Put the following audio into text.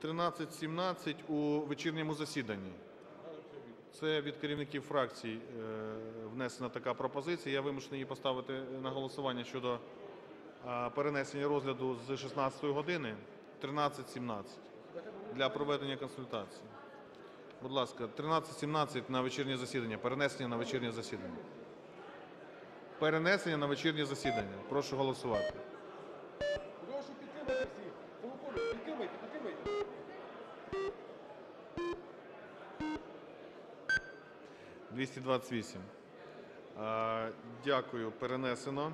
1317 у вечірньому засіданні. Це від керівників фракцій е, внесена така пропозиція. Я вимушений її поставити на голосування щодо а, перенесення розгляду з 16 години 13.17 для проведення консультацій. Будь ласка, 13.17 на вечірнє засідання. Перенесення на вечірнє засідання. Перенесення на вечірнє засідання. Прошу голосувати. 228. Е, Дякую, перенесено.